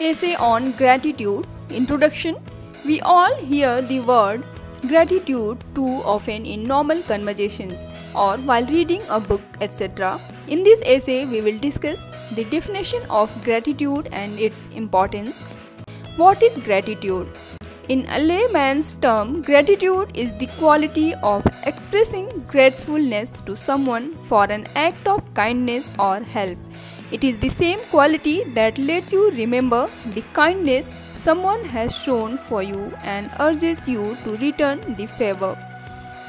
Essay on Gratitude Introduction We all hear the word gratitude too often in normal conversations or while reading a book, etc. In this essay, we will discuss the definition of gratitude and its importance. What is gratitude? In a layman's term, gratitude is the quality of expressing gratefulness to someone for an act of kindness or help. It is the same quality that lets you remember the kindness someone has shown for you and urges you to return the favor.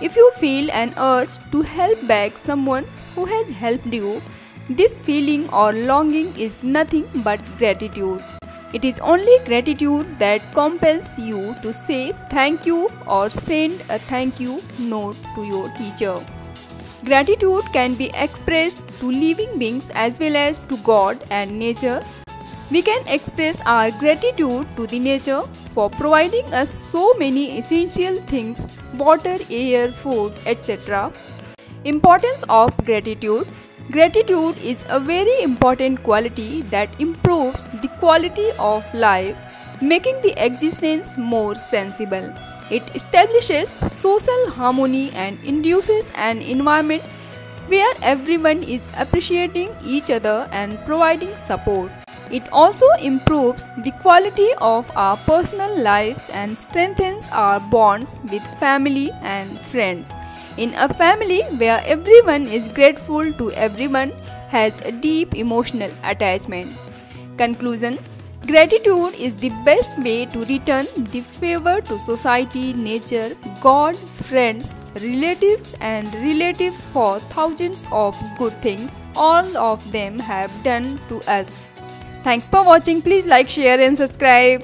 If you feel an urge to help back someone who has helped you, this feeling or longing is nothing but gratitude. It is only gratitude that compels you to say thank you or send a thank you note to your teacher. Gratitude can be expressed to living beings as well as to God and nature. We can express our gratitude to the nature for providing us so many essential things water, air, food, etc. Importance of gratitude Gratitude is a very important quality that improves the quality of life, making the existence more sensible. It establishes social harmony and induces an environment where everyone is appreciating each other and providing support. It also improves the quality of our personal lives and strengthens our bonds with family and friends. In a family where everyone is grateful to everyone has a deep emotional attachment. Conclusion Gratitude is the best way to return the favor to society, nature, God, friends, relatives, and relatives for thousands of good things all of them have done to us. Thanks for watching. Please like, share, and subscribe.